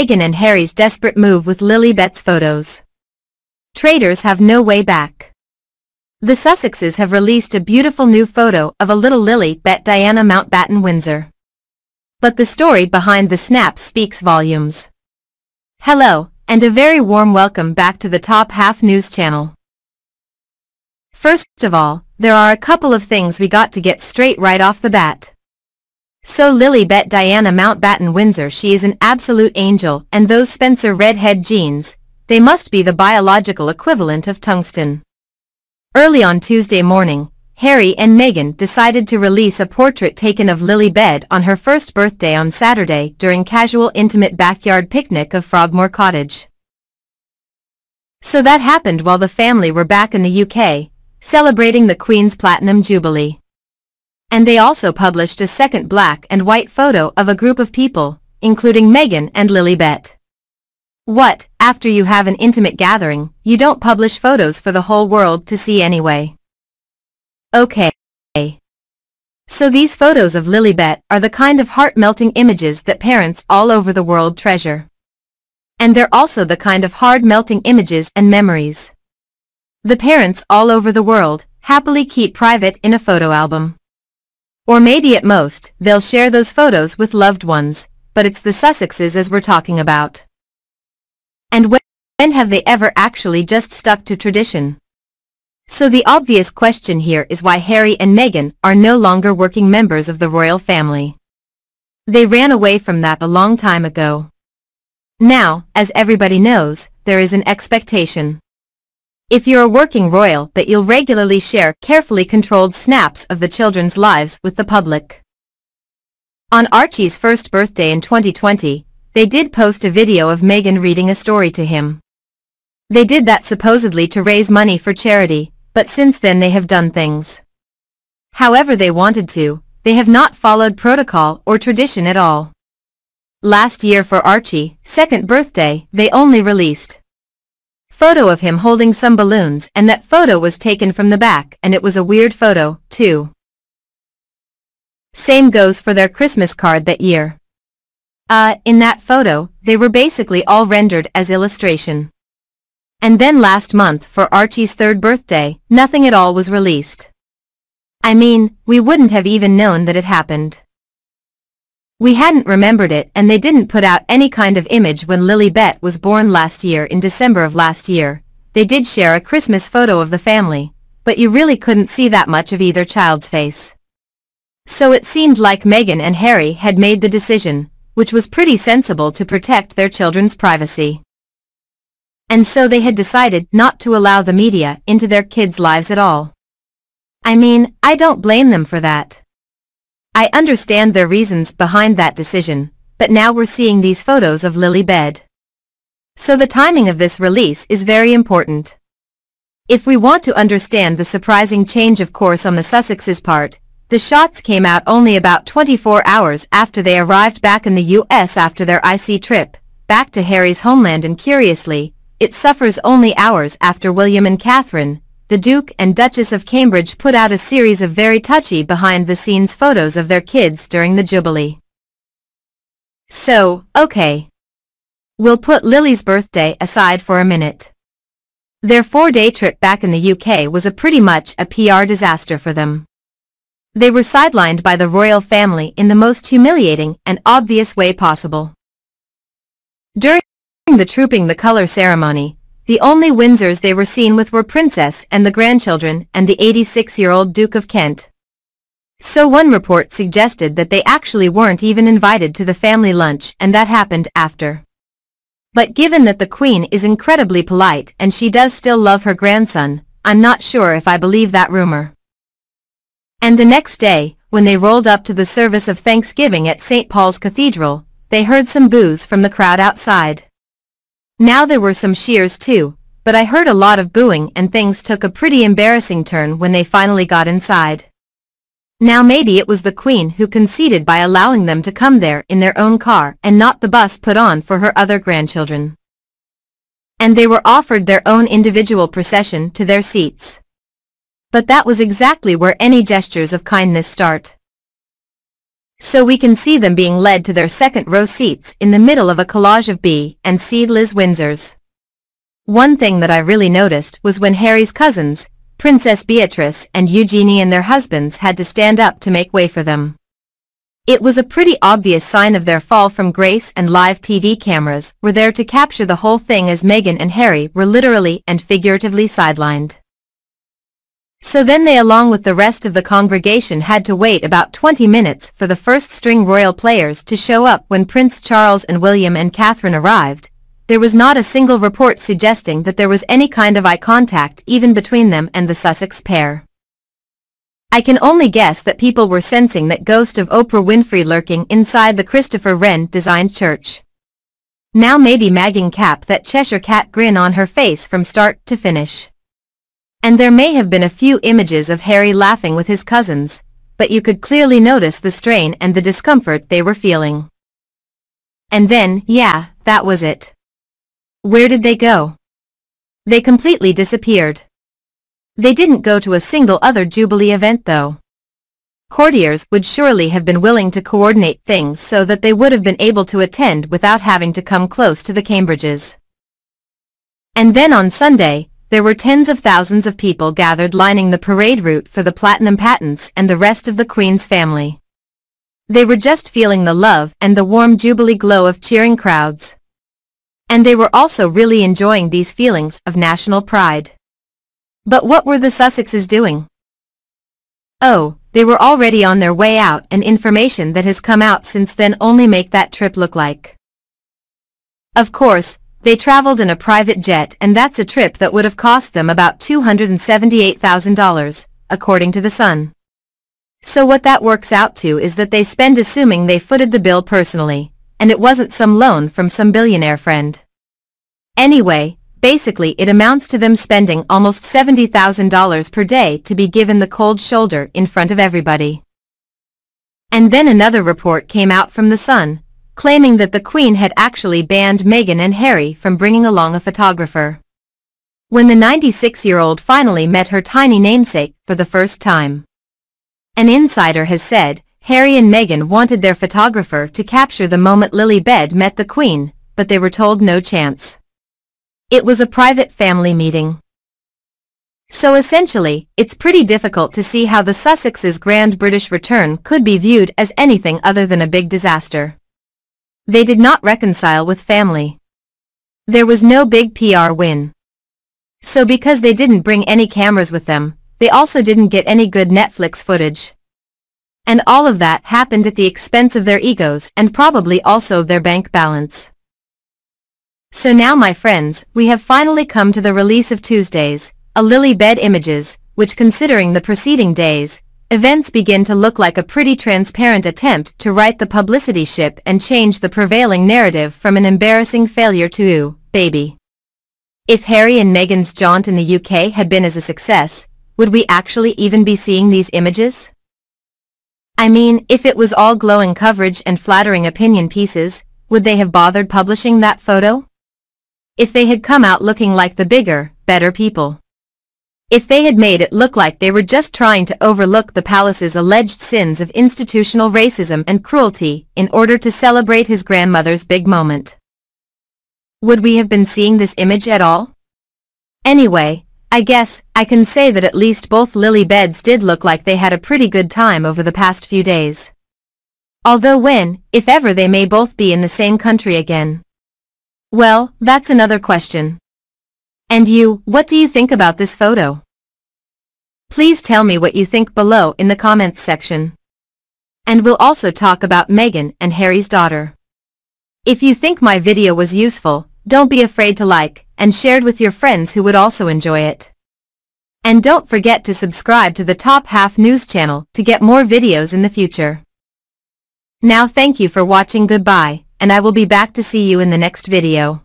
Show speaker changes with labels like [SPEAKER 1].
[SPEAKER 1] Meghan and Harry's desperate move with Lilibet's photos. Traders have no way back. The Sussexes have released a beautiful new photo of a little Lilibet Diana Mountbatten Windsor. But the story behind the snap speaks volumes. Hello, and a very warm welcome back to the Top Half News channel. First of all, there are a couple of things we got to get straight right off the bat. So Lilibet Diana Mountbatten Windsor she is an absolute angel and those Spencer redhead genes, they must be the biological equivalent of tungsten. Early on Tuesday morning, Harry and Meghan decided to release a portrait taken of Lilibet on her first birthday on Saturday during casual intimate backyard picnic of Frogmore Cottage. So that happened while the family were back in the UK, celebrating the Queen's Platinum Jubilee. And they also published a second black and white photo of a group of people, including Meghan and Lilibet. What, after you have an intimate gathering, you don't publish photos for the whole world to see anyway. Okay. So these photos of Lilibet are the kind of heart-melting images that parents all over the world treasure. And they're also the kind of hard-melting images and memories. The parents all over the world happily keep private in a photo album. Or maybe at most, they'll share those photos with loved ones, but it's the Sussexes as we're talking about. And when, have they ever actually just stuck to tradition? So the obvious question here is why Harry and Meghan are no longer working members of the royal family. They ran away from that a long time ago. Now, as everybody knows, there is an expectation. If you're a working royal that you'll regularly share carefully controlled snaps of the children's lives with the public. On Archie's first birthday in 2020, they did post a video of Meghan reading a story to him. They did that supposedly to raise money for charity, but since then they have done things. However they wanted to, they have not followed protocol or tradition at all. Last year for Archie, second birthday, they only released photo of him holding some balloons and that photo was taken from the back and it was a weird photo, too. Same goes for their Christmas card that year. Uh, in that photo, they were basically all rendered as illustration. And then last month for Archie's third birthday, nothing at all was released. I mean, we wouldn't have even known that it happened. We hadn't remembered it and they didn't put out any kind of image when Lilibet was born last year in December of last year. They did share a Christmas photo of the family, but you really couldn't see that much of either child's face. So it seemed like Meghan and Harry had made the decision, which was pretty sensible to protect their children's privacy and so they had decided not to allow the media into their kids' lives at all. I mean, I don't blame them for that. I understand their reasons behind that decision, but now we're seeing these photos of Lilibet. So the timing of this release is very important. If we want to understand the surprising change of course on the Sussexes' part, the shots came out only about 24 hours after they arrived back in the US after their IC trip, back to Harry's homeland and curiously, it suffers only hours after William and Catherine, the Duke and Duchess of Cambridge put out a series of very touchy behind-the-scenes photos of their kids during the Jubilee. So, okay. We'll put Lily's birthday aside for a minute. Their four-day trip back in the UK was a pretty much a PR disaster for them. They were sidelined by the royal family in the most humiliating and obvious way possible. During the Trooping the Colour ceremony, the only Windsors they were seen with were Princess and the grandchildren and the 86-year-old Duke of Kent. So one report suggested that they actually weren't even invited to the family lunch and that happened after. But given that the Queen is incredibly polite and she does still love her grandson, I'm not sure if I believe that rumor. And the next day, when they rolled up to the service of Thanksgiving at St. Paul's Cathedral, they heard some boos from the crowd outside. Now there were some cheers too, but I heard a lot of booing and things took a pretty embarrassing turn when they finally got inside. Now maybe it was the Queen who conceded by allowing them to come there in their own car and not the bus put on for her other grandchildren. And they were offered their own individual procession to their seats. But that was exactly where any gestures of kindness start. So we can see them being led to their second row seats in the middle of a collage of B and C Liz Windsors. One thing that I really noticed was when Harry's cousins, Princess Beatrice and Eugenie and their husbands had to stand up to make way for them. It was a pretty obvious sign of their fall from grace and live TV cameras were there to capture the whole thing as Meghan and Harry were literally and figuratively sidelined. So then they along with the rest of the congregation had to wait about 20 minutes for the first string royal players to show up when Prince Charles and William and Catherine arrived. There was not a single report suggesting that there was any kind of eye contact even between them and the Sussex pair. I can only guess that people were sensing that ghost of Oprah Winfrey lurking inside the Christopher Wren designed church. Now maybe Meghan cap that Cheshire cat grin on her face from start to finish. And there may have been a few images of Harry laughing with his cousins, but you could clearly notice the strain and the discomfort they were feeling. And then, yeah, that was it. Where did they go? They completely disappeared. They didn't go to a single other Jubilee event though. Courtiers would surely have been willing to coordinate things so that they would have been able to attend without having to come close to the Cambridges. And then on Sunday, there were tens of thousands of people gathered lining the parade route for the Platinum Pageant and the rest of the Queen's family. They were just feeling the love and the warm jubilee glow of cheering crowds. And they were also really enjoying these feelings of national pride. But what were the Sussexes doing? Oh, they were already on their way out and information that has come out since then only make that trip look like. Of course, they traveled in a private jet and that's a trip that would have cost them about $278,000, according to The Sun. So what that works out to is that they spend assuming they footed the bill personally, and it wasn't some loan from some billionaire friend. Anyway, basically it amounts to them spending almost $70,000 per day to be given the cold shoulder in front of everybody. And then another report came out from The Sun, claiming that the Queen had actually banned Meghan and Harry from bringing along a photographer. When the 96-year-old finally met her tiny namesake for the first time. An insider has said, Harry and Meghan wanted their photographer to capture the moment Lilibet met the Queen, but they were told no chance. It was a private family meeting. So essentially, it's pretty difficult to see how the Sussexes' grand British return could be viewed as anything other than a big disaster. They did not reconcile with family. There was no big PR win. So because they didn't bring any cameras with them, they also didn't get any good Netflix footage. And all of that happened at the expense of their egos and probably also their bank balance. So now my friends, we have finally come to the release of Tuesdays, a Lilibet images, which considering the preceding days, Events begin to look like a pretty transparent attempt to right the publicity ship and change the prevailing narrative from an embarrassing failure to, baby. If Harry and Meghan's jaunt in the UK had been as a success, would we actually even be seeing these images? I mean, if it was all glowing coverage and flattering opinion pieces, would they have bothered publishing that photo? If they had come out looking like the bigger, better people. If they had made it look like they were just trying to overlook the palace's alleged sins of institutional racism and cruelty in order to celebrate his grandmother's big moment. Would we have been seeing this image at all? Anyway, I guess, I can say that at least both Lilibets did look like they had a pretty good time over the past few days. Although when, if ever they may both be in the same country again. Well, that's another question. And you, what do you think about this photo? Please tell me what you think below in the comments section. And we'll also talk about Meghan and Harry's daughter. If you think my video was useful, don't be afraid to like and share it with your friends who would also enjoy it. And don't forget to subscribe to the Top Half News channel to get more videos in the future. Now thank you for watching goodbye, and I will be back to see you in the next video.